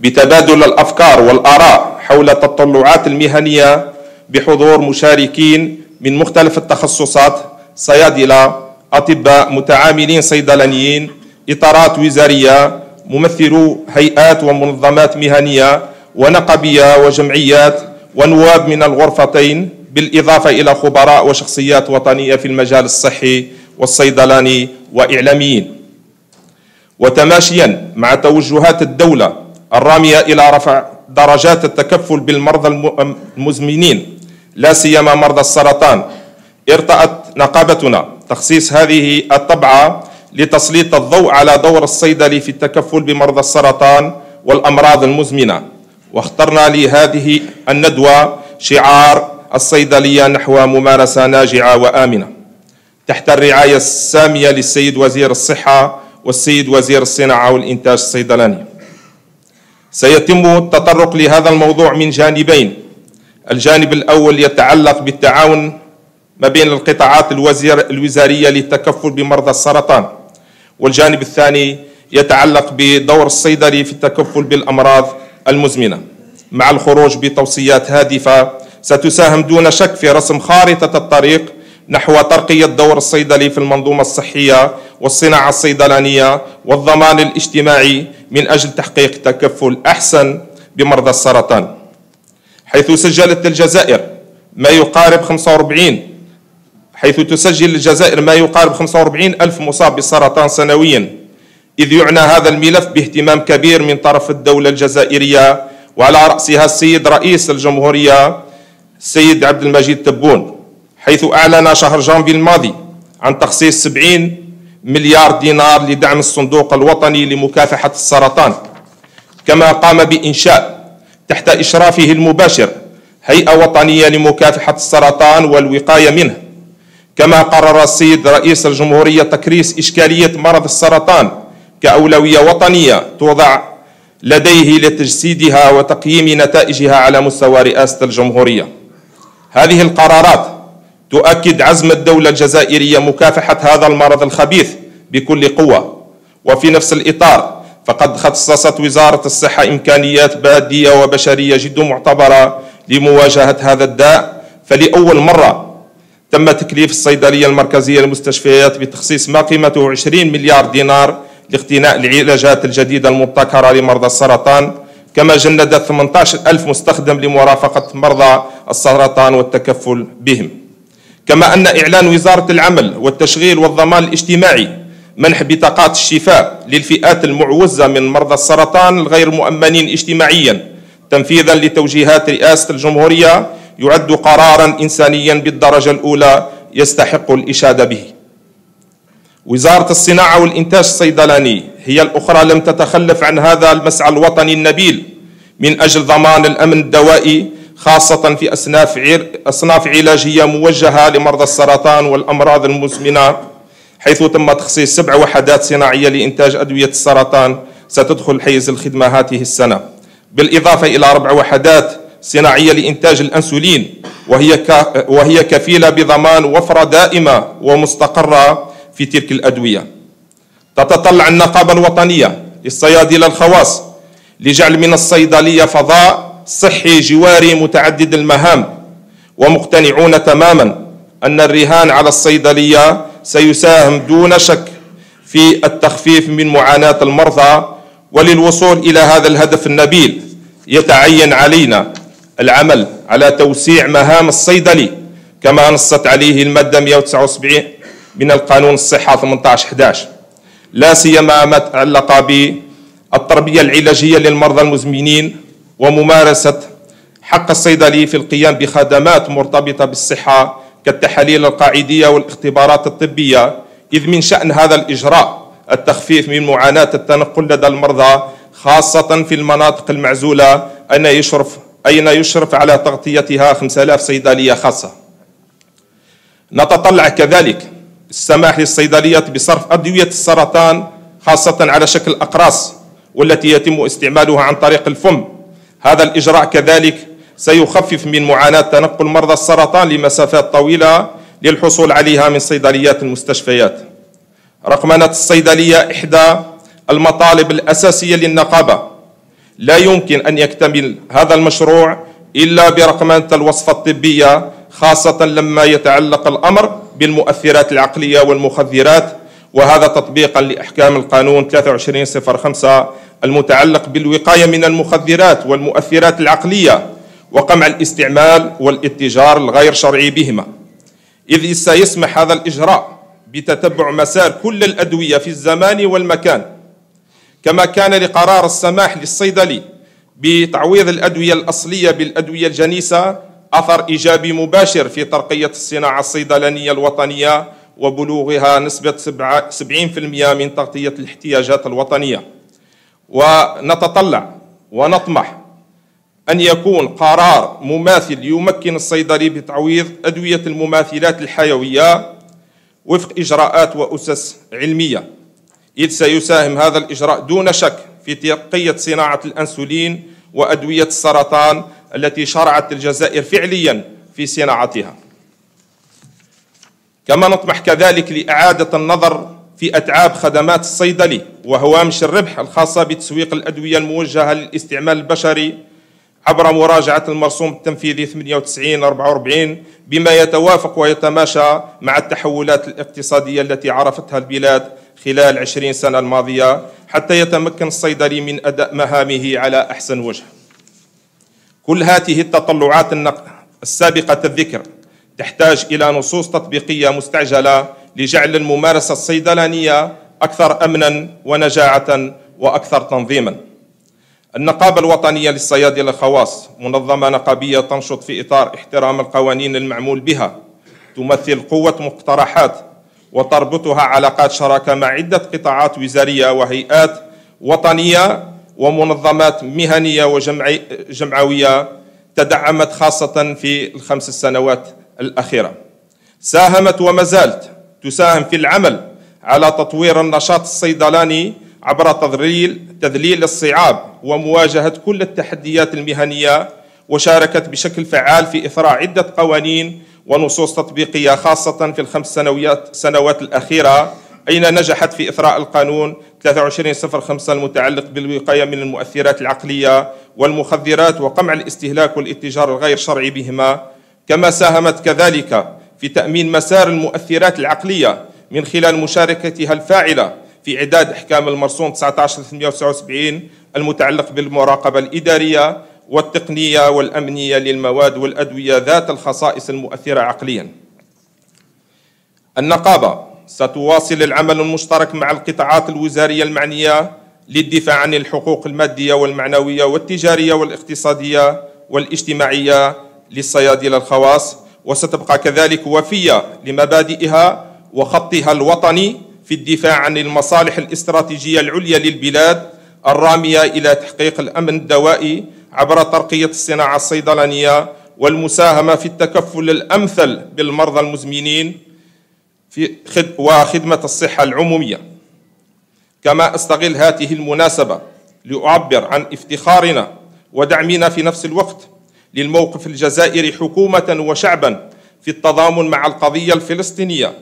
بتبادل الأفكار والآراء حول التطلعات المهنية بحضور مشاركين من مختلف التخصصات. صيادله أطباء متعاملين صيدلانيين إطارات وزارية ممثلو هيئات ومنظمات مهنية ونقبية وجمعيات ونواب من الغرفتين بالإضافة إلى خبراء وشخصيات وطنية في المجال الصحي والصيدلاني وإعلاميين. وتماشيا مع توجهات الدولة الرامية إلى رفع درجات التكفل بالمرضى المزمنين لا سيما مرضى السرطان. ارتأت نقابتنا تخصيص هذه الطبعة لتسليط الضوء على دور الصيدلي في التكفل بمرضى السرطان والأمراض المزمنة. واخترنا لهذه الندوة شعار الصيدلية نحو ممارسة ناجعة وآمنة. تحت الرعاية السامية للسيد وزير الصحة والسيد وزير الصناعة والإنتاج الصيدلاني سيتم التطرق لهذا الموضوع من جانبين. الجانب الأول يتعلق بالتعاون ما بين القطاعات الوزارية للتكفل بمرضى السرطان. والجانب الثاني يتعلق بدور الصيدلي في التكفل بالأمراض المزمنة. مع الخروج بتوصيات هادفة ستساهم دون شك في رسم خارطة الطريق نحو ترقية دور الصيدلي في المنظومة الصحية والصناعة الصيدلانية والضمان الاجتماعي من أجل تحقيق تكفل أحسن بمرضى السرطان. حيث سجلت الجزائر ما يقارب 45 حيث تسجل الجزائر ما يقارب 45 ألف مصاب بالسرطان سنويا. إذ يعنى هذا الملف باهتمام كبير من طرف الدولة الجزائرية وعلى رأسها السيد رئيس الجمهورية السيد عبد المجيد تبون حيث أعلن شهر جانفي الماضي عن تخصيص 70 مليار دينار لدعم الصندوق الوطني لمكافحة السرطان. كما قام بإنشاء تحت إشرافه المباشر هيئة وطنية لمكافحة السرطان والوقاية منه. كما قرر السيد رئيس الجمهورية تكريس إشكالية مرض السرطان كأولوية وطنية توضع لديه لتجسيدها وتقييم نتائجها على مستوى رئاسة الجمهورية. هذه القرارات تؤكد عزم الدولة الجزائرية مكافحة هذا المرض الخبيث بكل قوة. وفي نفس الإطار فقد خصصت وزارة الصحة إمكانيات بادية وبشرية جد معتبرة لمواجهة هذا الداء. فلأول مرة تم تكليف الصيدلية المركزية للمستشفيات بتخصيص ما قيمته 20 مليار دينار لاقتناء العلاجات الجديدة المبتكرة لمرضى السرطان. كما جندت 18 ألف مستخدم لمرافقة مرضى السرطان والتكفل بهم. كما أن إعلان وزارة العمل والتشغيل والضمان الاجتماعي منح بطاقات الشفاء للفئات المعوزة من مرضى السرطان الغير مؤمنين اجتماعيا تنفيذا لتوجيهات رئاسة الجمهورية يعد قرارا إنسانيا بالدرجة الأولى يستحق الإشادة به. وزارة الصناعة والإنتاج الصيدلاني هي الأخرى لم تتخلف عن هذا المسعى الوطني النبيل من أجل ضمان الأمن الدوائي خاصة في أصناف أصناف علاجية موجهة لمرضى السرطان والأمراض المزمنة حيث تم تخصيص سبع وحدات صناعية لإنتاج أدوية السرطان ستدخل حيز الخدمة هذه السنة. بالإضافة إلى أربع وحدات صناعية لإنتاج الأنسولين وهي وهي كفيلة بضمان وفرة دائمة ومستقرة في تلك الأدوية. تتطلع النقابة الوطنية للصيادلة الخواص لجعل من الصيدلية فضاء صحي جواري متعدد المهام ومقتنعون تماما أن الرهان على الصيدلية سيساهم دون شك في التخفيف من معاناة المرضى وللوصول إلى هذا الهدف النبيل يتعين علينا العمل على توسيع مهام الصيدلي كما نصت عليه المادة 179 من القانون الصحة 18 11 لا سيما ما تعلق بالتربية العلاجية للمرضى المزمنين وممارسة حق الصيدلي في القيام بخدمات مرتبطة بالصحة كالتحاليل القاعدية والاختبارات الطبية إذ من شأن هذا الإجراء التخفيف من معاناة التنقل لدى المرضى خاصة في المناطق المعزولة أين يشرف أين يشرف على تغطيتها 5000 صيدلية خاصة. نتطلع كذلك السماح للصيدليات بصرف أدوية السرطان خاصة على شكل أقراص والتي يتم استعمالها عن طريق الفم. هذا الإجراء كذلك سيخفف من معاناة تنقل مرضى السرطان لمسافات طويلة للحصول عليها من صيدليات المستشفيات. رقمنة الصيدلية إحدى المطالب الأساسية للنقابة. لا يمكن أن يكتمل هذا المشروع إلا برقمنة الوصفة الطبية خاصة لما يتعلق الأمر بالمؤثرات العقلية والمخدرات وهذا تطبيقا لأحكام القانون 2305 المتعلق بالوقاية من المخدرات والمؤثرات العقلية وقمع الاستعمال والاتجار الغير شرعي بهما. إذ سيسمح هذا الإجراء بتتبع مسار كل الأدوية في الزمان والمكان كما كان لقرار السماح للصيدلي بتعويض الأدوية الأصلية بالأدوية الجنيسة أثر إيجابي مباشر في ترقية الصناعة الصيدلانية الوطنية وبلوغها نسبة 70% من تغطية الاحتياجات الوطنية. ونتطلع ونطمح أن يكون قرار مماثل يمكن الصيدلي بتعويض أدوية المماثلات الحيوية وفق إجراءات وأسس علمية. إذ سيساهم هذا الإجراء دون شك في ترقية صناعة الأنسولين وأدوية السرطان التي شرعت الجزائر فعليا في صناعتها. كما نطمح كذلك لإعادة النظر في أتعاب خدمات الصيدلي وهوامش الربح الخاصة بتسويق الأدوية الموجهة للاستعمال البشري عبر مراجعة المرسوم التنفيذي 98 44 بما يتوافق ويتماشى مع التحولات الاقتصادية التي عرفتها البلاد خلال 20 سنة الماضية حتى يتمكن الصيدلي من أداء مهامه على أحسن وجه. كل هذه التطلعات السابقة الذكر تحتاج إلى نصوص تطبيقية مستعجلة لجعل الممارسة الصيدلانية أكثر أمنا ونجاعة وأكثر تنظيما. النقابة الوطنية للصيادلة الخواص منظمة نقابية تنشط في إطار احترام القوانين المعمول بها تمثل قوة مقترحات وتربطها علاقات شراكة مع عدة قطاعات وزارية وهيئات وطنية ومنظمات مهنية وجمعوية تدعمت خاصة في الخمس سنوات الأخيرة. ساهمت وما زالت تساهم في العمل على تطوير النشاط الصيدلاني عبر تذليل تذليل الصعاب ومواجهة كل التحديات المهنية وشاركت بشكل فعال في إثراء عدة قوانين ونصوص تطبيقية خاصة في الخمس سنوات, سنوات الأخيرة أين نجحت في إثراء القانون 2305 المتعلق بالوقاية من المؤثرات العقلية والمخدرات وقمع الاستهلاك والاتجار الغير شرعي بهما. كما ساهمت كذلك في تأمين مسار المؤثرات العقلية من خلال مشاركتها الفاعلة في إعداد إحكام المرسوم 19379 المتعلق بالمراقبة الإدارية والتقنية والأمنية للمواد والأدوية ذات الخصائص المؤثرة عقليا. النقابة ستواصل العمل المشترك مع القطاعات الوزارية المعنية للدفاع عن الحقوق المادية والمعنوية والتجارية والاقتصادية والاجتماعية للصيادلة الخواص وستبقى كذلك وفية لمبادئها وخطها الوطني في الدفاع عن المصالح الاستراتيجية العليا للبلاد الرامية إلى تحقيق الأمن الدوائي عبر ترقية الصناعة الصيدلانية والمساهمة في التكفل الأمثل بالمرضى المزمنين في وخدمة الصحة العمومية. كما أستغل هذه المناسبة لأعبر عن افتخارنا ودعمنا في نفس الوقت للموقف الجزائري حكومة وشعبا في التضامن مع القضية الفلسطينية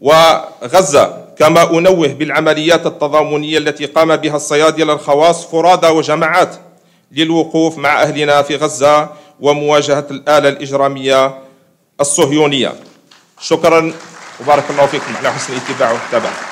وغزة كما أنوه بالعمليات التضامنية التي قام بها الصيادلة الخواص فرادى وجماعات للوقوف مع أهلنا في غزة ومواجهة الآلة الإجرامية الصهيونية. شكرا وبارك الله فيكم على حسن الاتباع والمتابعة